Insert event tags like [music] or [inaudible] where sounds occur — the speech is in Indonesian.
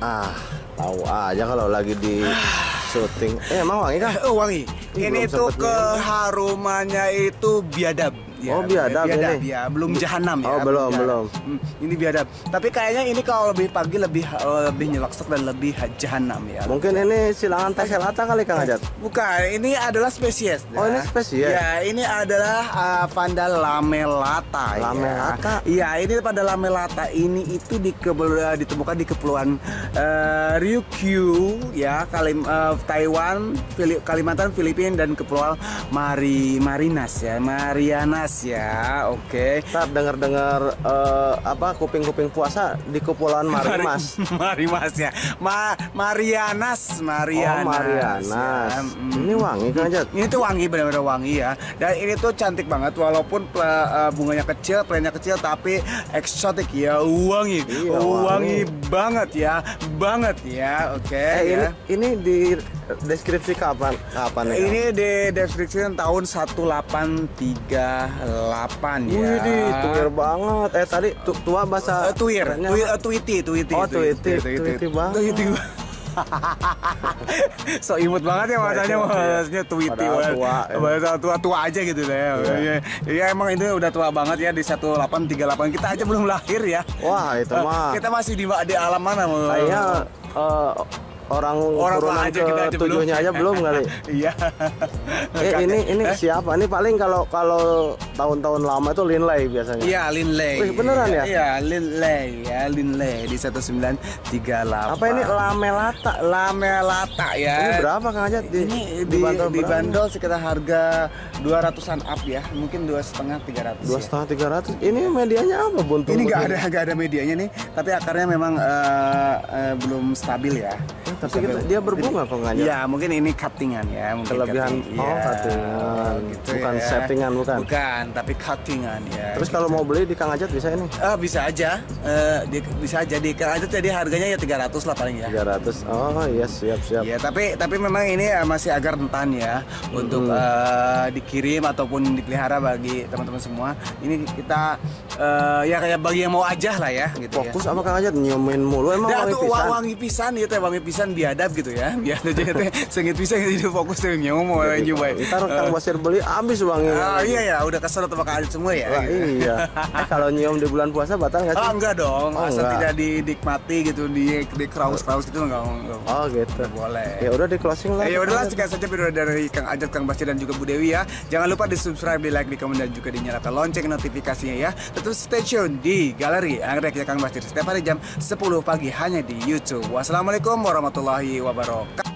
Ah, tahu aja kalau lagi di syuting. Eh, emang wangi kah? Oh wangi. Ini belum tuh keharumannya itu biadab. Oh, biadab ini? ya, belum jahanam ya. Oh, belum, belum. Hmm, ini biadab. Tapi kayaknya ini kalau lebih pagi lebih eh, lebih nyeleksek dan lebih jahanam ya. Mungkin ini silangan teselata kali Kang Ajat. Bukan, ini adalah spesies. Oh, ini spesies? Ya, ini adalah uh, Vanda lamelata. ya. Lamelata? Iya, ini Vanda lamelata ini itu di ditemukan di kepulauan uh, Ryukyu ya, Kalim, uh, Taiwan, Fili- Kalimantan, Filipina dan kepulauan Mari Marinas ya, Marianas ya. Oke. Ntar dengar-dengar eh, apa kuping-kuping puasa di kepulauan Marimas. [laughs] Marimas ya. Ma Marianas, Marianas. Oh, Marianas. ya. Mm. Ini wangi Kang Ajat. Ini tuh wangi benar-benar wangi ya. Dan ini tuh cantik banget walaupun eh, bunganya kecil, plannya kecil tapi eksotik ya, wangi. Iya, wangi. wangi. banget ya. Banget ya. Oke Eh, ini ya. ini di deskripsi kapan? Kapan nih? Kang? Ini di description tahun 1838 ya. Wih, tuir banget. Eh tadi tu, tua bahasa Eh, Tuir, tuir, apa? eh, tweety, tweety, Oh, tweety, tweety banget. Tweety. [laughs] so imut banget ya bahasanya Iya, iya. bahasanya tweety Padahal banget. tua, ya. bahasa tua tua aja gitu deh ya. Iya. Ya, emang ini udah tua banget ya di 1838 kita aja belum lahir ya. Wah, itu Eh, mah. Kita masih di di alam mana? Kayaknya eh, orang Orang turunan aja ke aja belum. tujuhnya aja belum kali. [laughs] Iya. Eh ini ini siapa? Ini paling kalau kalau tahun-tahun lama itu Linlay biasanya. Iya, Linley. Wih, beneran ya? Iya, Linley ya, Linley di 1938. Apa ini lamelata? Lamelata ya. Ini berapa Kang Ajat di ini di, di bandol sekitar harga 200-an up ya mungkin dua setengah tiga ratus Dua setengah tiga ratus. Ini medianya apa buntung? ini nggak ada nggak ada medianya nih tapi akarnya memang eh, eh, belum stabil ya Eh, tapi kita- dia berbunga kok nggak? Iya mungkin ini cuttingan ya mungkin Kelebihan- cutting. oh, Iya, cuttingan. Bukan settingan, bukan? bukan tapi cuttingan ya Terus kalau mau beli di Kang Ajat bisa ini? Eh, bisa aja eh, di- bisa aja di aja jadi harganya ya 300 lah paling ya 300. Oh iya siap siap. Ya, tapi tapi memang ini eh, masih agar rentan ya untuk eh, dikirim ataupun dipelihara bagi teman-teman semua. Ini kita eh, ya kayak bagi yang mau aja lah ya gitu Fokus ya. apa Kang Ajat nyiumin mulu emang Dah wangi tuh pisan. wangi pisan gitu ya, wangi pisan biadab gitu ya. [laughs] Biadab jadi teh sengit pisan jadi fokus tuh nyamu mau nyoba. Ntar Kang Basir beli habis wangi. Ah iya ya, udah kesel sama kalian semua ya. Wah, gitu. iya. Eh, kalau nyium di bulan puasa batal nggak sih? Ah enggak dong, Oh, asal enggak. tidak dinikmati gitu di di kraus kraus gitu enggak, enggak, Oh gitu. enggak boleh. Ya udah di closing lah. Eh, ya udahlah sekian saja video dari Kang Ajat, Kang Basir dan juga Bu Dewi ya. Jangan lupa di subscribe, di like, di komen dan juga dinyalakan lonceng notifikasinya ya. Tetap stay tune di Galeri Anggrek ya Kang Basir setiap hari jam 10 pagi hanya di YouTube. Wassalamualaikum warahmatullahi wabarakatuh.